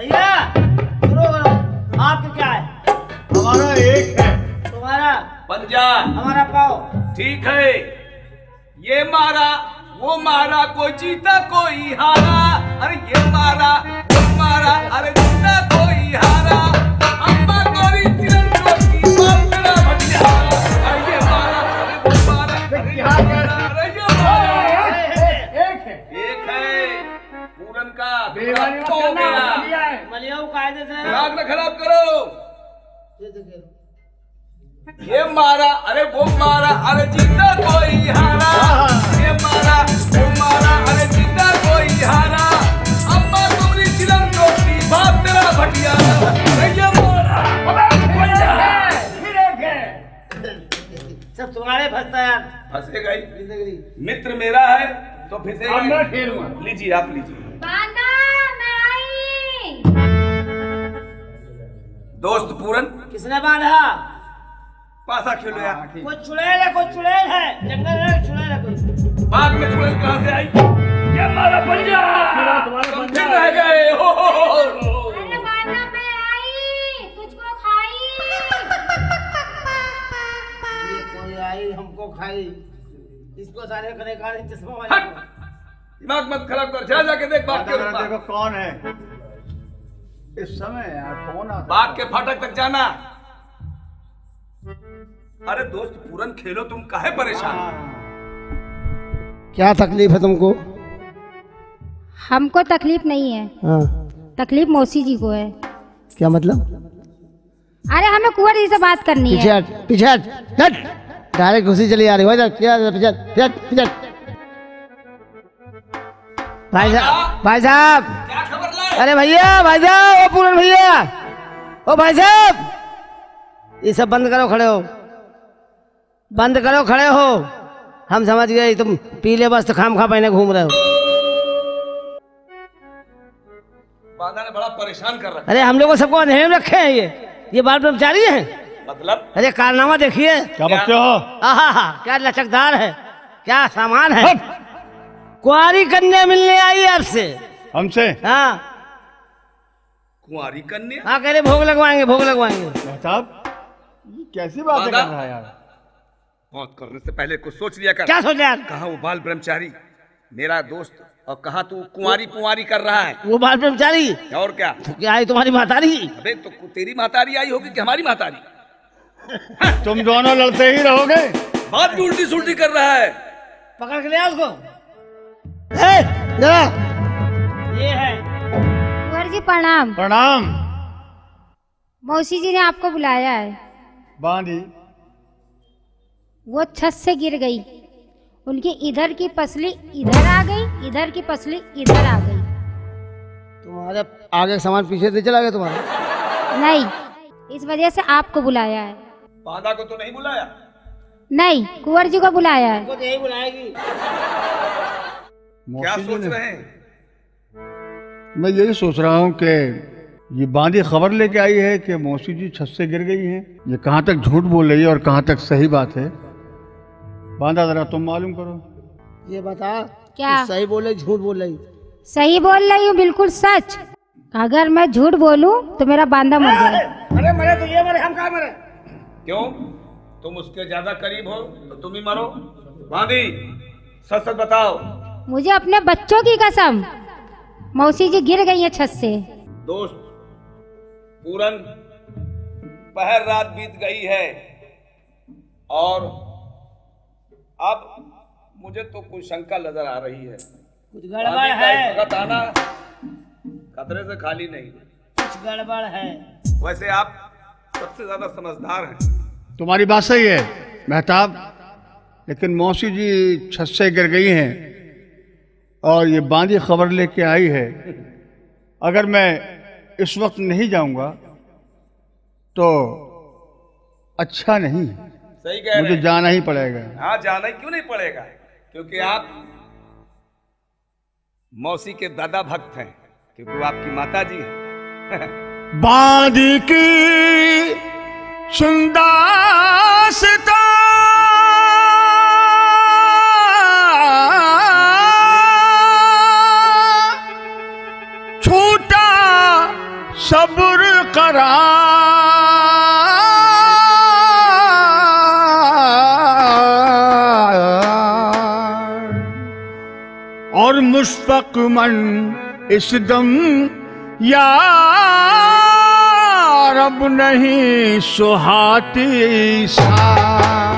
भैया शुरू करो आपके क्या है? हमारा एक है। तुम्हारा? पंजा हमारा पाओ ठीक है। ये मारा वो मारा कोई जीता कोई हारा। अरे ये मारा वो मारा अरे जीता कोई हारा। कायदे से। दिमाग न खराब करो। ये मारा अरे वो मारा अरे जीता कोई हारा। ये मारा वो मारा अरे जीता कोई हारा। अम्मा तुम्हारी चिलम बाप तेरा भटिया ये मारा फिर है सब तुम्हारे फंसता यार फंसेगा ही मित्र मेरा है तो मैं लीजिए आप लीजिए। दोस्त पूरन। किसने बांधा? पासा खेलो यार कोई चुड़ैल है कोई चुड़ैल है? जंगल में चुड़ैल है कोई? बाग में चुड़ैल कहाँ से आई? ये हमारा पंजा तुम्हारा तुम पंजा। रह गए हो, हो, हो, हो। अरे बांधा मैं आई। तुझको खाई। ये कोई आई हमको खाई। इसको सारे करे चश्मा। दिमाग मत खराब कर जा जाके देख बात के जरा ऊपर। देखो कौन है। इस समय यार कौन आता बाग के फाटक तक जाना। अरे दोस्त पूरन खेलो तुम काहे परेशान? क्या तकलीफ़ है तुमको? हमको तकलीफ़ नहीं है। हाँ। तकलीफ़ मौसी जी को है। क्या मतलब? अरे हमें कुंवर जी से बात करनी पीछे है। हट पीछे हट हट। डायरेक्ट घुसी चली आ रही हो। पीछे पीछे। भाई साहब भाई साहब। क्या खबर? लाए अरे भैया भाई साहब ओ पूरन भैया ओ भाई साहब ये सब बंद करो खड़े हो। बंद करो खड़े हो। हम समझ गए तुम पीले वस्त्र खाम खा पहने घूम रहे हो। बांधा ने बड़ा परेशान कर रखा अरे हम लोग सबको अंधेरे में रखे हैं ये। ये बाल ब्रह्मचारी हैं। मतलब? अरे कारनामा देखिए। क्या बकते हो? आहा क्या लचकदार है क्या सामान है। कुआरी कन्या मिलने आई है आपसे। हमसे? हाँ। कुंवारी कन्या। हाँ कह रहे भोग लगवाएँगे भोग लगवाएँगे। साहब ये कैसी बातें कर रहा है यार? मौत करने से पहले कुछ सोच लिया कर। क्या सोचा यार कहा वो बाल ब्रह्मचारी मेरा दोस्त और कहा तू कुंवारी कुंवारी कर रहा है। वो बाल ब्रह्मचारी? और क्या? तो क्या आई तुम्हारी मातारी? अबे तो तेरी महतारी आई होगी कि हमारी महतारी तुम दोनों लड़ते ही रहोगे। बात भी उल्टी सुल्टी कर रहा है। पकड़ के लिया उसको। ए, ये है। जी प्रणाम। प्रणाम। मौसी जी ने आपको बुलाया है। बांधी वो छत से गिर गई। उनकी इधर की पसली इधर आ गई इधर की पसली इधर आ गई। तुम्हारे आगे सामान पीछे से चला गया तुम्हारा? नहीं इस वजह से आपको बुलाया है। बांधा को तो नहीं बुलाया? नहीं कुंवर जी को बुलाया है। यही बुलाएगी। क्या सोच रहे हैं? मैं यही सोच रहा हूँ कि ये बांधी खबर लेके आई है कि मौसी जी छत से गिर गई हैं। ये कहाँ तक झूठ बोल रही है और कहाँ तक सही बात है? बांधा जरा तुम मालूम करो। ये बता क्या? सही बोले झूठ बोल? रही सही बोल रही हूँ बिल्कुल सच। अगर मैं झूठ बोलूँ तो मेरा बांधा मर जाए अरे मरे तो ये मरे हम कहा मरे? क्यों? तुम उसके ज़्यादा करीब हो तो तुम ही मरो। बांधी सच सच बताओ। मुझे अपने बच्चों की कसम। मौसी जी गिर गई है छत से। दोस्त पूरन पहर रात बीत गई है और अब मुझे तो कोई शंका नज़र आ रही है। कुछ गड़बड़ है। वक्त आना खतरे से खाली नहीं। कुछ गड़बड़ है। वैसे आप सबसे ज़्यादा समझदार हैं। तुम्हारी बात सही है मेहताब। लेकिन मौसी जी छत से गिर गई हैं। और ये बांधी खबर लेके आई है अगर मैं इस वक्त नहीं जाऊँगा तो अच्छा नहीं सही कह मुझे हैं। जाना ही पड़ेगा। हाँ जाना ही क्यों नहीं पड़ेगा? क्योंकि आप मौसी के दादा भक्त हैं क्योंकि वो आपकी माता जी हैं। बांधी की सुंदासता करा और मन इस दम या रब नहीं सुहाती सा।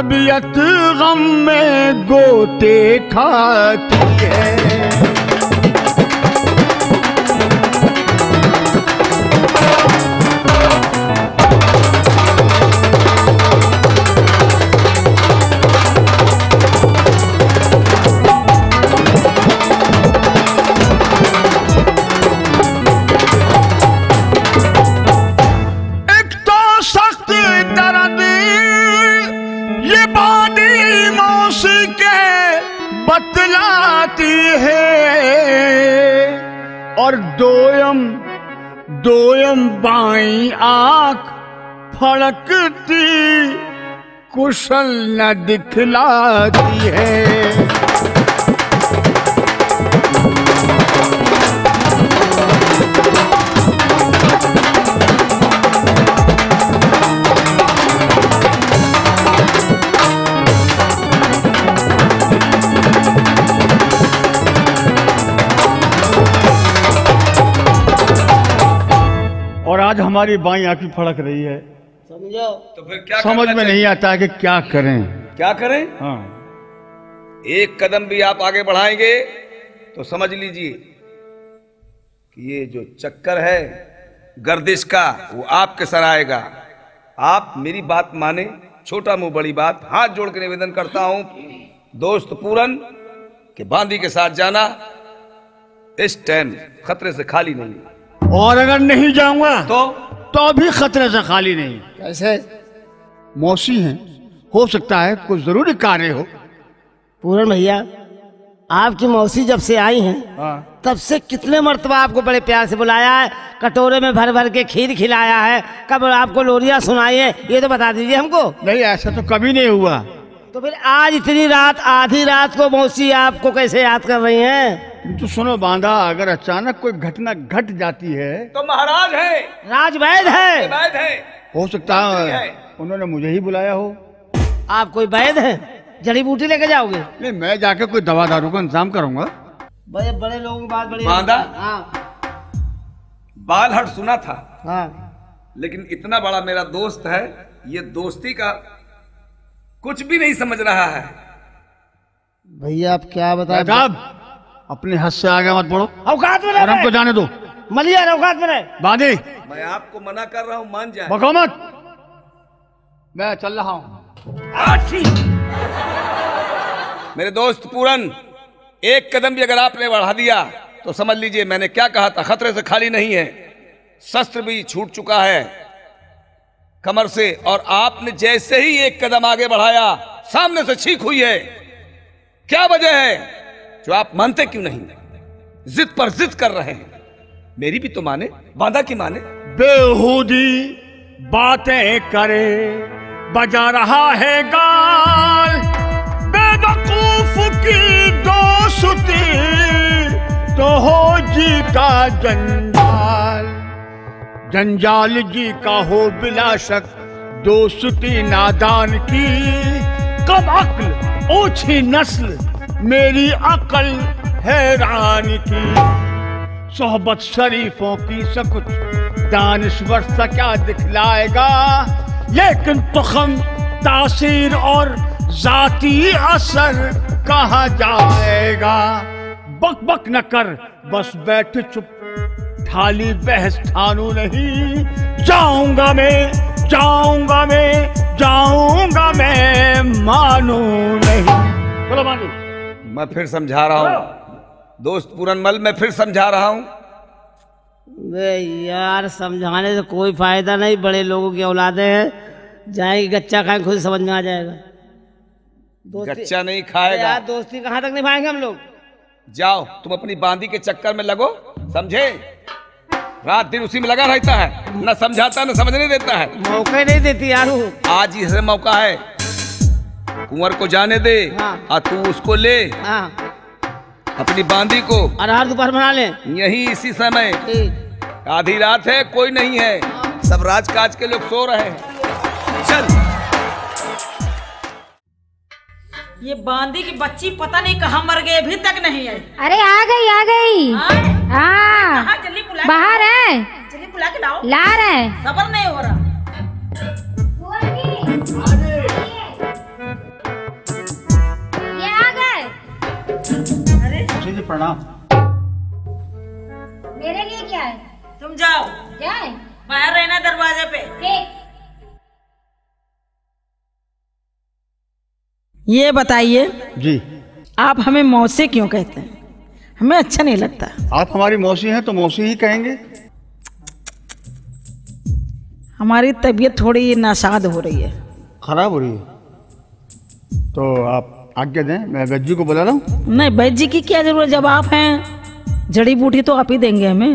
तबीयत गम में गोते खाती है। कुशल न दिखलाती है। आज हमारी बाई आँखें फड़क रही है। समझो तो फिर क्या समझ में नहीं आता कि क्या करें। क्या करें? हाँ। एक कदम भी आप आगे बढ़ाएँगे तो समझ लीजिए कि ये जो चक्कर है गर्दिश का वो आपके सर आएगा। आप मेरी बात माने छोटा मुँह बड़ी बात हाथ जोड़ के निवेदन करता हूँ दोस्त पूरन के बांदी के साथ जाना इस टाइम खतरे से खाली नहीं और अगर नहीं जाऊँगा तो तो भी खतरे से खाली नहीं। कैसे? मौसी हैं। हो सकता है कुछ ज़रूरी कार्य हो। पूरन भैया आपकी मौसी जब से आई हैं हाँ। तब से कितने मरतबा आपको बड़े प्यार से बुलाया है कटोरे में भर भर के खीर खिलाया है कब आपको लोरिया सुनाई है ये तो बता दीजिए हमको। नहीं ऐसा तो कभी नहीं हुआ। तो फिर आज इतनी रात आधी रात को मौसी आपको कैसे याद कर रही हैं? तो सुनो बांधा अगर अचानक कोई घटना घट जाती है तो महाराज है। राजवैद है। वैद है। हो सकता है। उन्होंने मुझे ही बुलाया हो। आप कोई वैद है? जड़ी बूटी लेके जाओगे? नहीं मैं जाके कोई दवा दारू का इंतज़ाम करूँगा। बड़े बड़े लोगों की बात बड़ी बांधा? हाँ। बाल हट सुना था हाँ। लेकिन इतना बड़ा मेरा दोस्त है ये दोस्ती का कुछ भी नहीं समझ रहा है। भैया आप क्या बताएँ? साहब अपने हद से आगे मत बढ़ो। औकात में और हमको जाने दो। मलिया औकात में रहे। बांधे मैं आपको मना कर रहा हूँ मान जाए। बको मत। मैं चल रहा हूँ। मेरे दोस्त पूरन एक कदम भी अगर आपने बढ़ा दिया तो समझ लीजिए मैंने क्या कहा था। खतरे से खाली नहीं है। शस्त्र भी छूट चुका है। कमर से और आपने जैसे ही एक कदम आगे बढ़ाया सामने से छींक हुई है। क्या वजह है? जो आप मानते क्यों नहीं? जिद पर जिद कर रहे हैं। मेरी भी तो माने बांधा की माने। बेहूदी बातें करे, बजा रहा है गाल। बेवकूफ़ की दोस्ती तो हो जी का जंजाल। जंजाल जी का हो बिला शक दोस्ती नादान की। कब अक्ल, ओछी नस्ल मेरी अकल हैरान की। सोहबत शरीफों की सब कुछ दानश्वर सा क्या दिखलाएगा? लेकिन तुखम तासीर और जाती असर कहा जाएगा? बक बक न कर, बस बैठ चुप थाली बहस ठानू नहीं। जाऊँगा मैं जाऊँगा मैं जाऊँगा मैं, मानू नहीं। बोलो मानू। मैं फिर समझा रहा हूँ। दोस्त पूरनमल मैं फिर समझा रहा हूँ। यार समझाने से कोई फ़ायदा नहीं बड़े लोगों की औलादे हैं। जाएगी गच्चा खाए खुद समझ में आ जाएगा। दोस्ती गच्चा नहीं खाएगा। यार दोस्ती कहाँ तक निभाएँगे हम लोग? जाओ तुम अपनी बांदी के चक्कर में लगो समझे? रात दिन उसी में लगा रहता है। न समझाता न समझने देता है। मौका नहीं देती यार आज ही मौका है। कुंवर को जाने दे। हाँ। और तू उसको ले। हाँ। अपनी बांदी को। अरहर दोपहर बना ले। यही इसी समय। आधी रात है कोई नहीं है। सब राजकाज के लोग सो रहे हैं। चल। ये बांदी की बच्ची पता नहीं कहाँ मर गई अभी तक नहीं आई। अरे आ गई आ गई। हाँ? हाँ। हाँ जल्दी बुला बाहर है। जल्दी बुला के लाओ। ला रहे हैं। सबर नहीं हो रहा। ये आ गए। जी प्रणाम। मेरे लिए क्या है? तुम जाओ। जाए। बाहर रहना दरवाजे पे। ठीक। ये बताइए जी। आप हमें मौसी क्यों कहते हैं? हमें अच्छा नहीं लगता। आप हमारी मौसी हैं तो मौसी ही कहेंगे। हमारी तबीयत थोड़ी नासाद हो रही है। खराब हो रही है। तो आप आज्ञा दें मैं वैद्य को बुला रहा हूँ। नहीं वैद्य जी की क्या ज़रूरत जब आप हैं जड़ी बूटी तो आप ही देंगे हमें।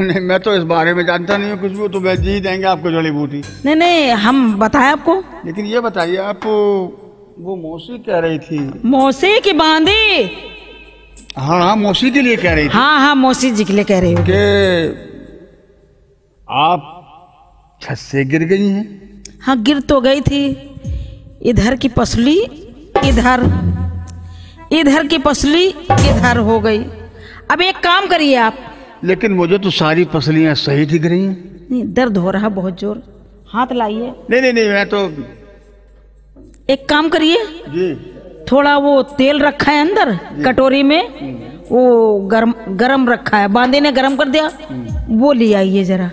नहीं मैं तो इस बारे में जानता नहीं हूँ कुछ भी तो वैद्य ही देंगे आपको जड़ी बूटी। नहीं नहीं हम बताएँ आपको। लेकिन ये बताइए आप वो मौसी कह रही थी। मौसी की बांदी? हाँ हाँ मौसी के लिए कह रही थी। हाँ हाँ मौसी जी के लिए कह रही हूँ। कि आप छत से गिर गई हैं। हाँ गिर तो गई थी। इधर की पसली इधर। इधर की पसली इधर हो गई। अब एक काम करिए आप। लेकिन मुझे तो सारी पसलियाँ सही दिख रही हैं। नहीं दर्द हो रहा बहुत ज़ोर। हाथ लाइए। नहीं नहीं नहीं मैं तो एक काम करिए। जी। थोड़ा वो तेल रखा है अंदर कटोरी में। वो गरम गरम रखा है। बांदे ने गरम कर दिया। वो ले आइए जरा।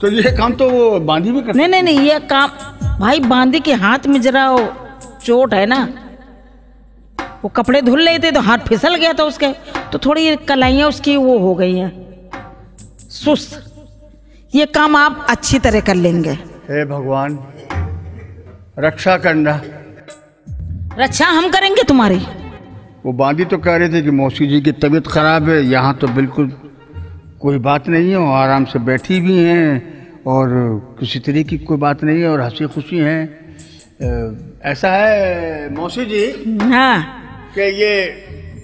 तो ये काम तो वो बांधी भी कर नहीं नहीं नहीं ये काम भाई बांदी के हाथ में जरा वो चोट है ना। वो कपड़े धुल रहे थे तो हाथ फिसल गया था उसके। तो थोड़ी कलाइयाँ उसकी वो हो गई हैं। सुस्त। ये काम आप अच्छी तरह कर लेंगे। हे भगवान रक्षा करना। रक्षा हम करेंगे तुम्हारी। वो बांदी तो कह रहे थे कि मौसी जी की तबीयत खराब है यहाँ तो बिल्कुल कोई बात नहीं है वो आराम से बैठी भी हैं। और किसी तरह की कोई बात नहीं है और हँसी खुशी हैं ऐसा है मौसी जी हाँ। कि ये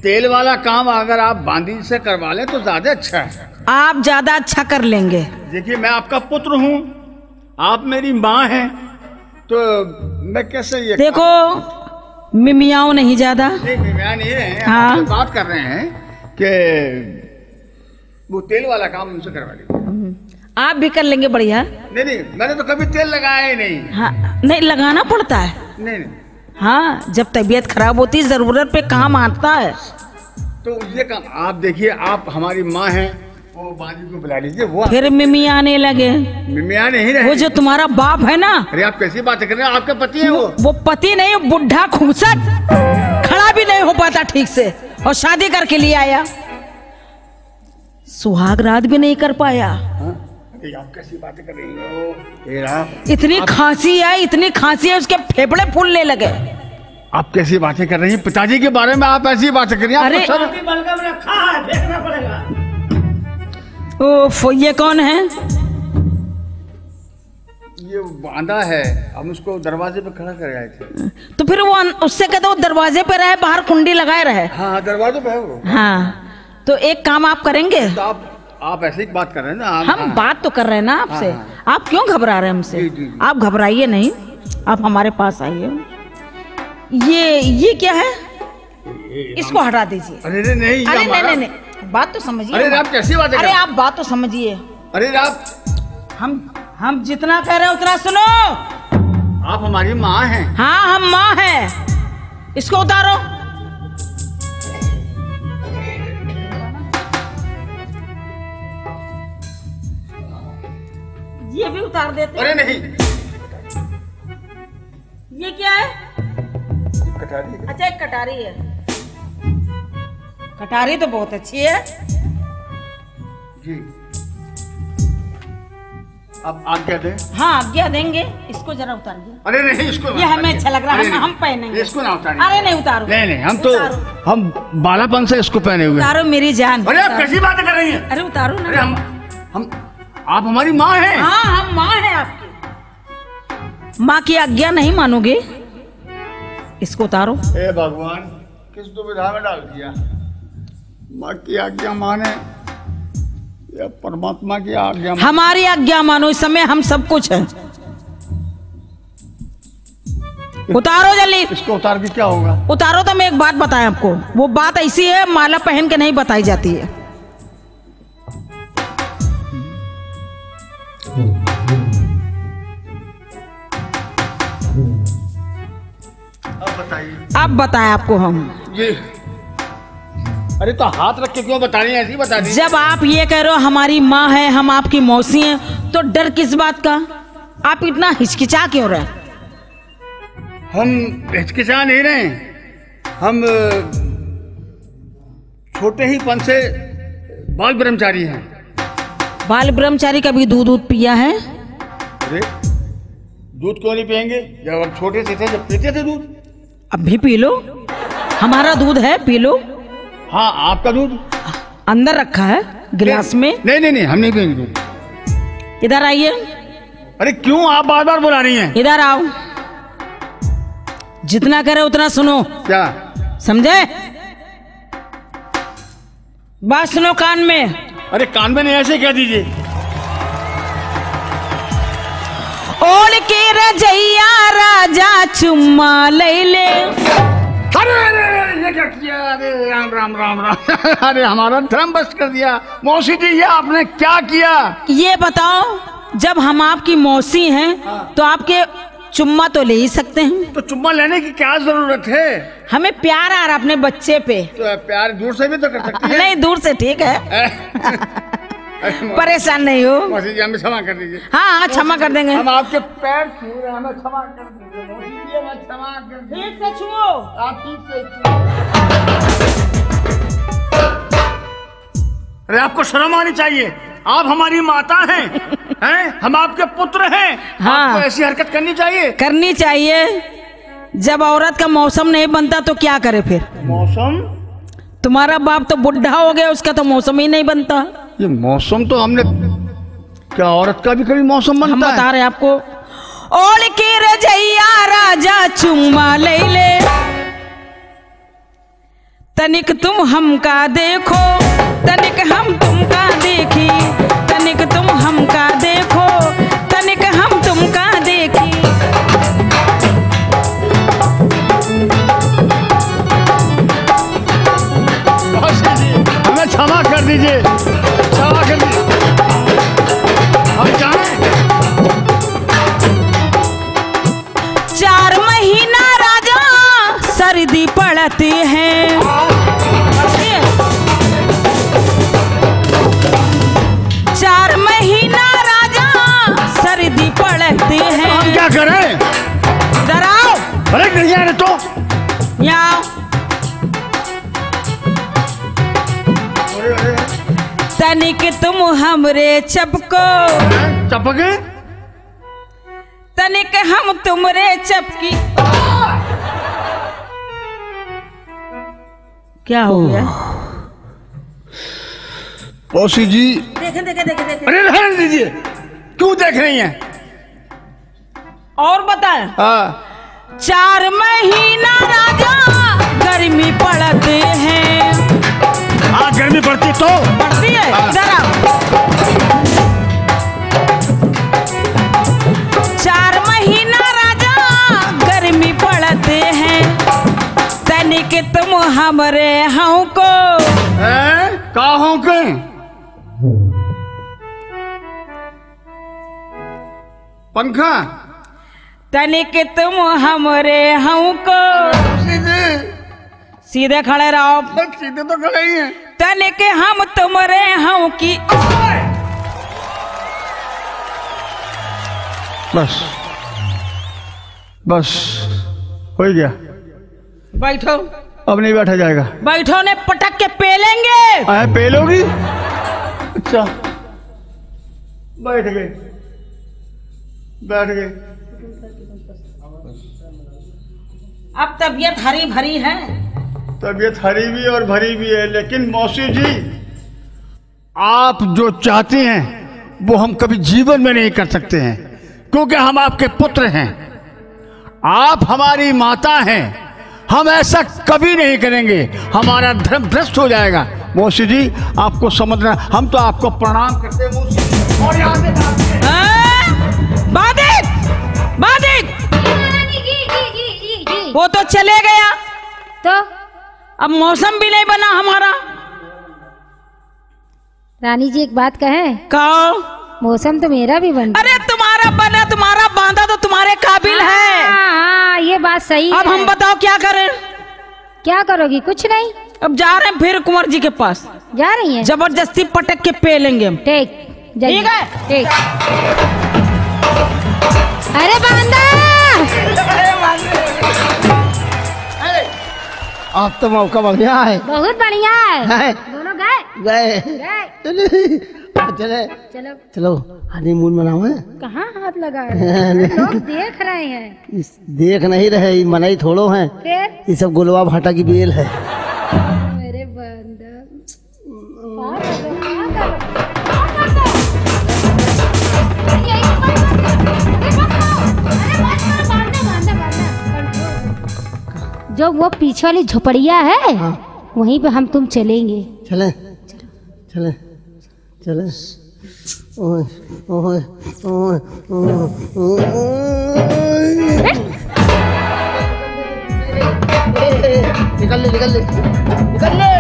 तेल वाला काम अगर आप बांदी से करवा लें तो ज़्यादा अच्छा है। आप ज़्यादा अच्छा कर लेंगे। देखिए मैं आपका पुत्र हूँ आप मेरी माँ हैं तो मैं कैसे ये देखो मिमियाओ नहीं ज़्यादा। नहीं मैं नहीं हैं। हाँ। बात कर रहे हैं कि वो तेल वाला काम उनसे करवा लीजिए। आप भी कर लेंगे बढ़िया। नहीं नहीं मैंने तो कभी तेल लगाया ही नहीं। हाँ नहीं लगाना पड़ता है। नहीं नहीं। हाँ जब तबीयत खराब होती है ज़रूरत पे काम आता है। तो ये काम आप देखिए आप हमारी माँ हैं वो बाजी को बुला लीजिए वो फिर मिमी आने लगे। मिमिया नहीं वो रहे। जो तुम्हारा बाप है ना अरे आप कैसी बात कर रहे हैं? आपके पति हैं वो। वो पति नहीं बुढ़ा खूसट। खड़ा भी नहीं हो पाता ठीक से और शादी करके लिए आया। सुहाग रात भी नहीं कर पाया। हाँ? अरे आप कैसी बातें कर रही हो? इतनी खांसी है इतनी खांसी है उसके फेफड़े फूलने लगे। आप कैसी बातें कर रही हैं? पिताजी के बारे में आप ऐसी बातें कर रही हैं? अरे- सर है पड़ेगा। ओफ ये कौन है? ये बांधा है। हम उसको दरवाजे पे खड़ा कर आए थे। तो फिर वो उससे कहते वो दरवाजे पे रहे बाहर कुंडी लगाए रहे। हाँ हाँ दरवाजे पे है वो। हाँ। तो एक काम आप करेंगे? तो आप आप ऐसे ही बात कर रहे हैं ना आप हम बात तो कर रहे हैं ना आपसे। हाँ, आप क्यों घबरा रहे हैं हमसे। आप घबराइए नहीं। आप हमारे पास आइए। ये ये क्या है? इसको हटा दीजिए। अरे अरे नहीं अरे नहीं नहीं नहीं। बात तो समझिए अरे आप कैसी बातें अरे आप बात तो समझिए। अरे आप हम हम जितना कह रहे हैं उतना सुनो। आप हमारी माँ हैं। हाँ हम माँ हैं। इसको उतारो। ये भी उतार देते अरे नहीं। ये क्या है? कटारी है। अच्छा एक कटारी है। कटारी तो बहुत अच्छी है। जी। अब आज्ञा दे। हाँ आज्ञा देंगे। इसको जरा उतार उतारिए। अरे नहीं इसको ये हमें अच्छा लग रहा है। हम पहनेंगे। इसको ना उतारिए। अरे नहीं उतारो। नहीं नहीं हम तो हम बालापन से इसको पहने हुए उतारो मेरी जान। अरे आप कैसी बात कर रही हैं? अरे उतारो अरे ना हम हम आप हमारी माँ हैं। हाँ हम माँ है आपकी। माँ की आज्ञा नहीं मानोगे? इसको उतारो। हे भगवान किस दुविधा में डाल दिया? माँ की आज्ञा माने या परमात्मा की आज्ञा हमारी आज्ञा मानो इस समय हम सब कुछ है। उतारो जल्दी। इसको उतार के क्या होगा? उतारो तो मैं एक बात बताएँ आपको। वो बात ऐसी है माला पहन के नहीं बताई जाती है। अब बताइए। अब बताएँ आपको हम। जी अरे तो हाथ रख के क्यों बता रही हैं? ऐसी बता दी। जब आप ये कह रहे हो हमारी माँ है हम आपकी मौसी हैं तो डर किस बात का? आप इतना हिचकिचा क्यों रहे? हम हिचकिचा नहीं रहे। हम छोटे ही पन से बाल ब्रह्मचारी हैं। बाल ब्रह्मचारी कभी दूध दूध पिया है? अरे दूध क्यों नहीं पियेंगे? जब हम छोटे से थे जब पीते थे दूध। अब भी पी लो। हमारा दूध है पी लो। हाँ आपका दूध? अंदर रखा है गिलास में। नहीं नहीं नहीं हम नहीं पियेंगे दूध। इधर आइए। अरे क्यों आप बार बार बुला रही हैं? इधर आओ। जितना करे उतना सुनो। क्या? समझे? बात सुनो कान में। अरे कान में नहीं ऐसे कह दीजिए। ओढ़ के रजैया राजा चुम्मा ले ले। अरे अरे ये क्या किया? अरे राम राम राम राम। अरे हमारा धर्म बस कर दिया। मौसी जी ये आपने क्या किया? ये बताओ जब हम आपकी मौसी हैं तो आपके चुम्मा तो ले ही सकते हैं। तो चुम्मा लेने की क्या ज़रूरत है? हमें प्यार आ रहा अपने बच्चे पे। तो प्यार दूर से भी तो कर सकती है। नहीं दूर से ठीक है। परेशान नहीं हो। हमें क्षमा कर दीजिए। हाँ हाँ क्षमा कर देंगे। हम आपके पैर छू रहे हैं क्षमा कर दीजिए। हमें क्षमा कर दीजिए। ठीक से छुओ। आप ठीक से अरे आपको शर्म आनी चाहिए। आप हमारी माता हैं हैं? हम आपके पुत्र हैं। हाँ। आपको ऐसी हरकत करनी चाहिए? करनी चाहिए। जब औरत का मौसम नहीं बनता तो क्या करे फिर? मौसम? तुम्हारा बाप तो बुढ़ा हो गया उसका तो मौसम ही नहीं बनता। ये मौसम तो हमने क्या औरत का भी कभी मौसम बनता हम बता रहे हैं आपको। ओढ़ के रजैया राजा चुम्मा ले ले। तनिक तुम हमका देखो तनिक हम तुमका क्षमा कर कर हम जाएँ। चार महीना राजा सर्दी पड़ती है। हमरे चपको। चपके? तनिक हम तुमरे चपकी। क्या हो गया? मौसी जी। देखे देखे देखे देखे। अरे रहने दीजिए। क्यों देख रही हैं? और बताएँ। हाँ। चार महीना राजा गर्मी पड़ते हैं। हाँ गर्मी पड़ती तो। पड़ती है। हमरे हूँ को। हैं? काहों के? पंखा? तनिक तुम हमरे हूँ को। सीधे? सीधे खड़े रहो। सीधे तो खड़े ही हैं। तनिक हम तुमरे हूँ की बस। बस। हो गया। बैठो। अब नहीं बैठा जाएगा। बैठो ने पटक के पेलेंगे। आए पेलोगी? अच्छा। बैठ गए। बैठ गए। अब तबीयत हरी भरी है। तबीयत हरी भी और भरी भी है लेकिन मौसी जी आप जो चाहती हैं वो हम कभी जीवन में नहीं कर सकते हैं क्योंकि हम आपके पुत्र हैं। आप हमारी माता हैं। हम ऐसा कभी नहीं करेंगे। हमारा धर्म भ्रष्ट हो जाएगा। मौसी जी आपको समझना हम तो आपको प्रणाम करते हैं मौसी और यहाँ हैं। हाँ? वो तो चले गया। तो? अब मौसम भी नहीं बना हमारा। रानी जी एक बात कहे? कहो। मौसम तो मेरा भी बन अरे तुम्हारा बना तुम्हारा बांधा तो तुम्हारे काबिल है हाँ। हाँ ये बात सही अब है। हम बताओ क्या करें? क्या करोगी? कुछ नहीं। अब जा रहे हैं फिर कुंवर जी के पास। जा रही है। ज़बरदस्ती पटक के पे लेंगे हम। ठीक ठीक है। ठीक अरे बांदा! अब तो मौका बढ़िया है। बहुत बढ़िया है। है। दोनों गए? गए। गए। चले। चले। चलो चलो हनीमून मनाओ है? कहाँ हाथ लगा है? लोग देख रहे हैं। इस देख नहीं रहे ये मनाई थोड़ो है। ये सब गुलवा भाटा की बेल है। मेरे। जो वो पीछे वाली झोपड़िया है हाँ। वहीं पे हम तुम चलेंगे। चले। चले। चले ओए। निकल ले निकल ले निकल ले